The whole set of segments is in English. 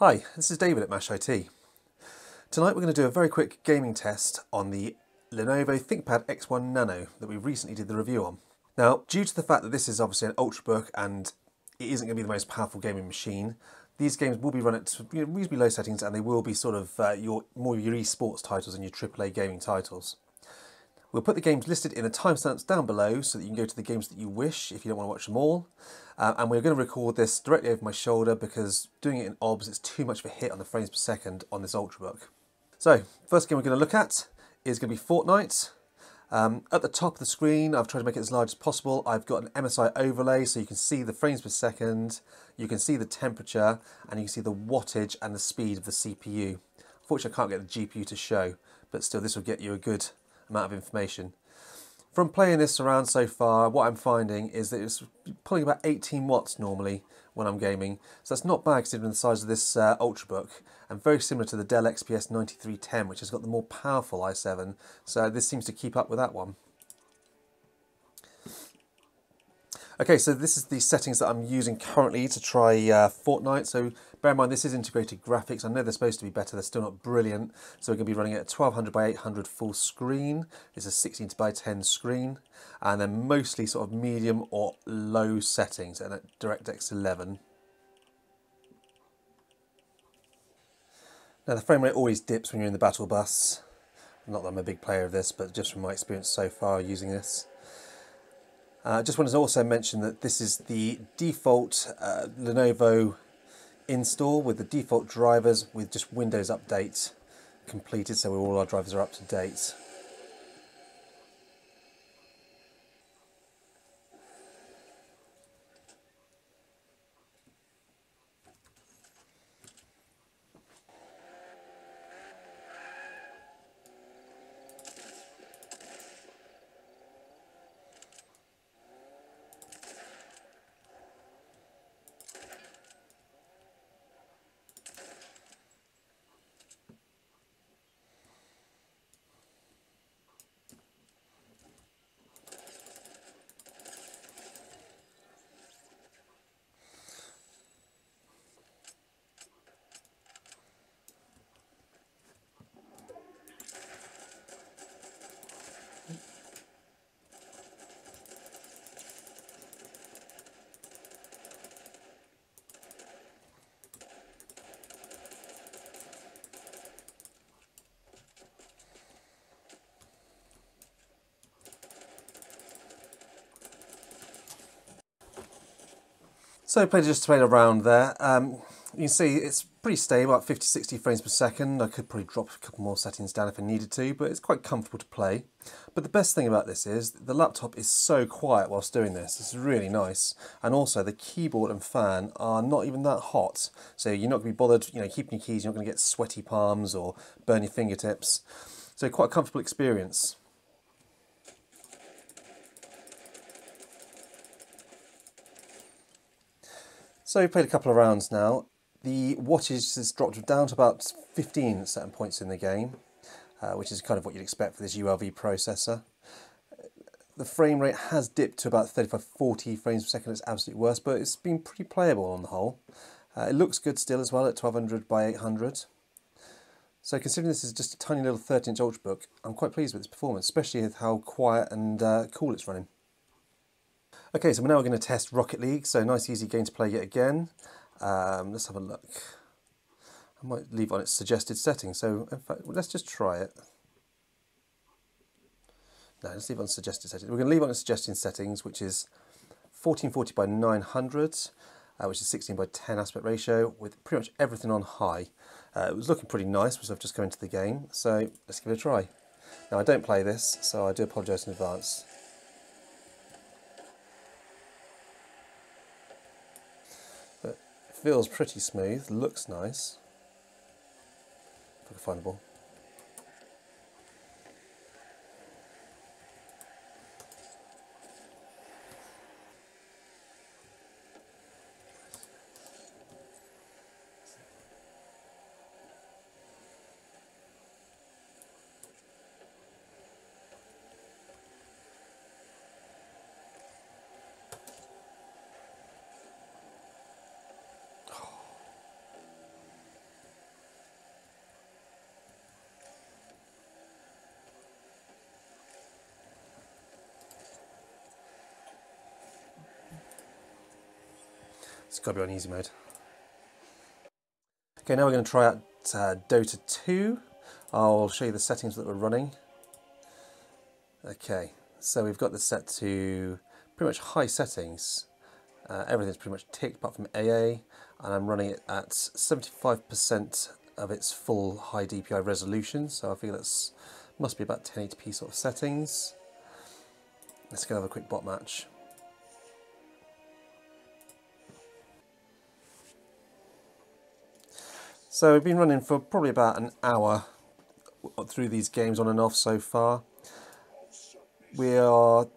Hi, this is David at Mash IT. Tonight we're going to do a very quick gaming test on the Lenovo ThinkPad X1 Nano that we recently did the review on. Now, due to the fact that this is obviously an Ultrabook and it isn't going to be the most powerful gaming machine, these games will be run at reasonably low settings and they will be sort of uh, your more your esports titles and your AAA gaming titles. We'll put the games listed in the timestamps down below so that you can go to the games that you wish if you don't want to watch them all. Uh, and we're going to record this directly over my shoulder because doing it in OBS is too much of a hit on the frames per second on this Ultrabook. So, first game we're going to look at is going to be Fortnite. Um, at the top of the screen, I've tried to make it as large as possible. I've got an MSI overlay so you can see the frames per second, you can see the temperature, and you can see the wattage and the speed of the CPU. Unfortunately, I can't get the GPU to show, but still this will get you a good amount of information. From playing this around so far, what I'm finding is that it's pulling about 18 watts normally when I'm gaming. So that's not bad considering the size of this uh, Ultrabook and very similar to the Dell XPS 9310 which has got the more powerful i7. So this seems to keep up with that one. Okay, so this is the settings that I'm using currently to try uh, Fortnite. So bear in mind, this is integrated graphics. I know they're supposed to be better. They're still not brilliant. So we're going to be running at 1200 by 800 full screen. It's a 16 by 10 screen. And then mostly sort of medium or low settings and at DirectX 11. Now the frame rate always dips when you're in the battle bus. Not that I'm a big player of this, but just from my experience so far using this. I uh, just wanted to also mention that this is the default uh, Lenovo install with the default drivers with just Windows Update completed, so all our drivers are up to date. So played just played around there. Um, you can see it's pretty stable at 50, 60 frames per second. I could probably drop a couple more settings down if I needed to, but it's quite comfortable to play. But the best thing about this is the laptop is so quiet whilst doing this. It's really nice. And also the keyboard and fan are not even that hot. So you're not going to be bothered, you know, keeping your keys. You're not going to get sweaty palms or burn your fingertips. So quite a comfortable experience. So we've played a couple of rounds now. The wattage has dropped down to about 15 at certain points in the game, uh, which is kind of what you'd expect for this ULV processor. The frame rate has dipped to about 35-40 frames per second its absolutely worse, but it's been pretty playable on the whole. Uh, it looks good still as well at 1200 by 800. So considering this is just a tiny little 13-inch Ultrabook, I'm quite pleased with its performance, especially with how quiet and uh, cool it's running. Okay, so now we're going to test Rocket League, so nice easy game to play yet again. Um, let's have a look. I might leave on its suggested setting, so in fact, let's just try it. No, let's leave on suggested settings. We're going to leave on suggested settings, which is 1440 by 900, uh, which is 16 by 10 aspect ratio, with pretty much everything on high. Uh, it was looking pretty nice as I've just come into the game, so let's give it a try. Now I don't play this, so I do apologise in advance. Feels pretty smooth, looks nice. If I can find the ball. It's got to be on easy mode. Okay, now we're going to try out uh, Dota 2. I'll show you the settings that we're running. Okay, so we've got this set to pretty much high settings. Uh, everything's pretty much ticked apart from AA, and I'm running it at 75% of its full high DPI resolution, so I feel that's must be about 1080p sort of settings. Let's go have a quick bot match. So we've been running for probably about an hour through these games on and off so far. We are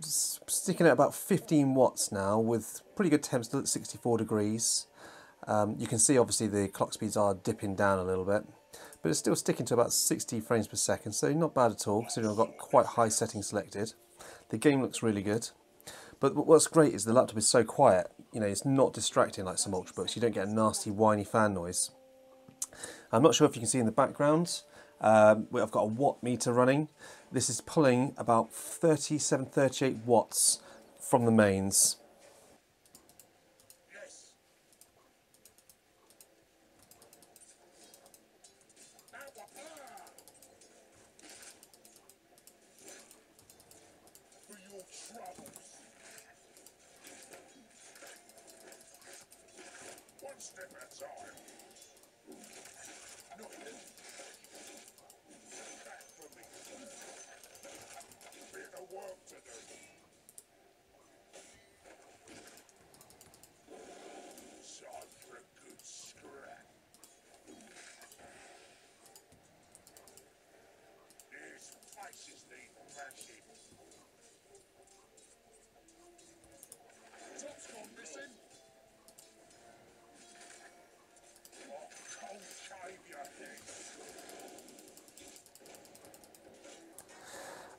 sticking at about 15 watts now with pretty good temps at 64 degrees. Um, you can see obviously the clock speeds are dipping down a little bit, but it's still sticking to about 60 frames per second, so not bad at all considering I've got quite high settings selected. The game looks really good. But what's great is the laptop is so quiet, you know, it's not distracting like some Ultrabooks. You don't get a nasty whiny fan noise. I'm not sure if you can see in the background, um, I've got a watt meter running. This is pulling about 37, 38 watts from the mains. step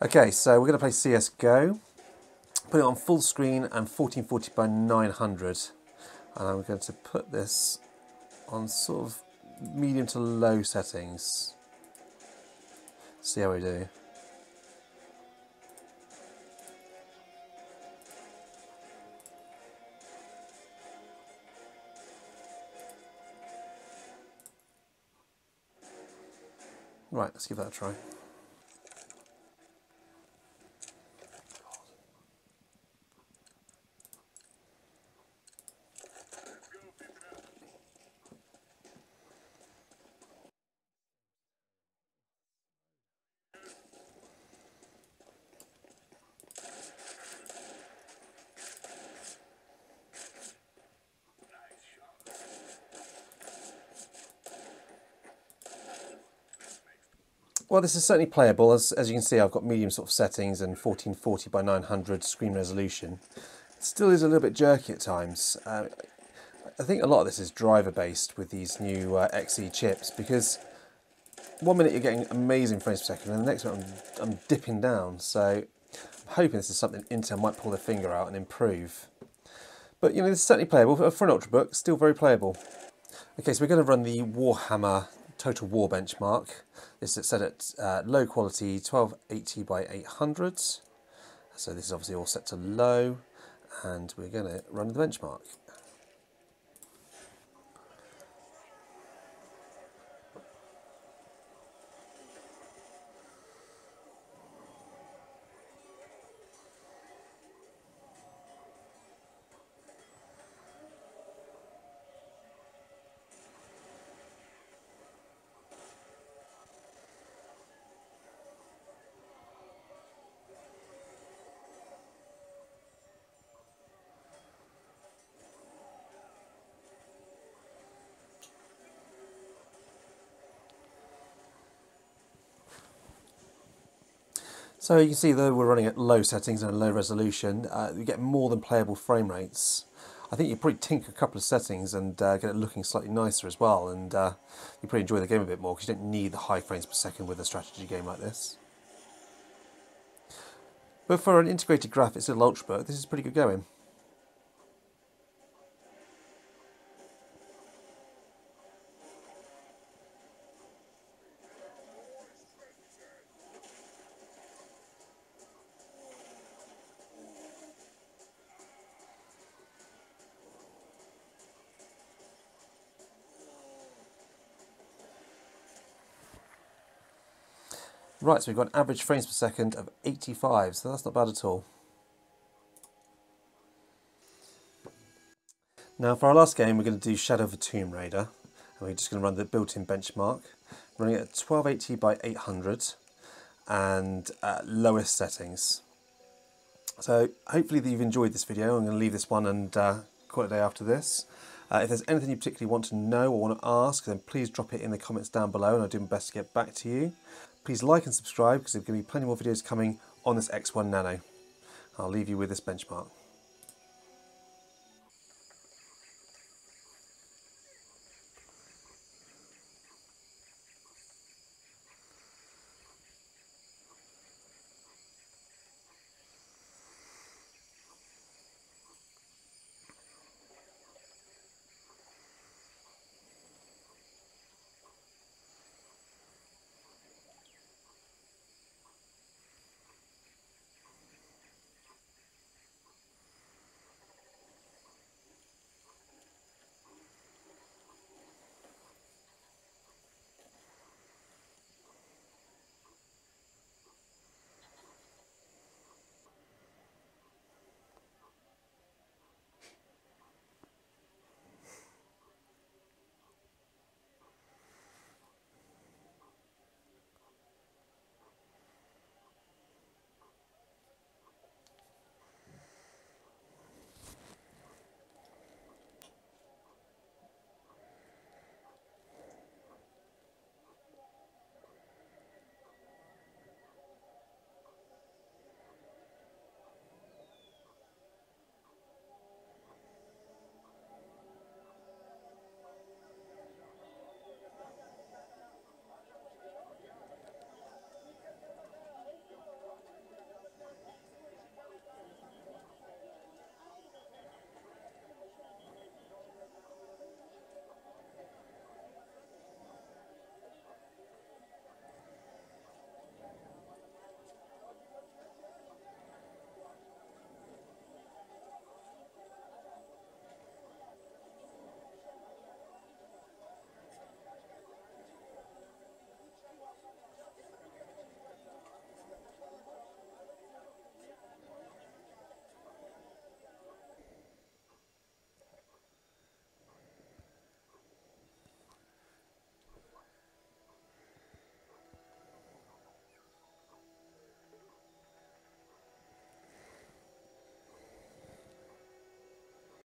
Okay, so we're going to play CSGO. Put it on full screen and 1440 by 900. And I'm going to put this on sort of medium to low settings. See how we do. Right, let's give that a try. Well, this is certainly playable. As, as you can see, I've got medium sort of settings and 1440 by 900 screen resolution. It still is a little bit jerky at times. Uh, I think a lot of this is driver based with these new uh, XE chips because one minute you're getting amazing frames per second and the next minute I'm, I'm dipping down. So I'm hoping this is something Intel might pull their finger out and improve. But you know, this is certainly playable. For an Ultrabook, still very playable. Okay, so we're going to run the Warhammer Total War benchmark. This is set at uh, low quality 1280 by 800. So this is obviously all set to low and we're going to run the benchmark. So you can see though we're running at low settings and low resolution, uh, you get more than playable frame rates. I think you probably tinker a couple of settings and uh, get it looking slightly nicer as well and uh, you probably enjoy the game a bit more because you don't need the high frames per second with a strategy game like this. But for an integrated graphics little Ultrabook, this is pretty good going. Right, so we've got an average frames per second of 85, so that's not bad at all. Now for our last game we're going to do Shadow of a Tomb Raider and we're just going to run the built-in benchmark running at 1280 by 800 and uh, lowest settings. So hopefully that you've enjoyed this video. I'm going to leave this one and uh, call it a day after this. Uh, if there's anything you particularly want to know or want to ask then please drop it in the comments down below and I'll do my best to get back to you. Please like and subscribe because there's going to be plenty more videos coming on this X1 Nano. I'll leave you with this benchmark.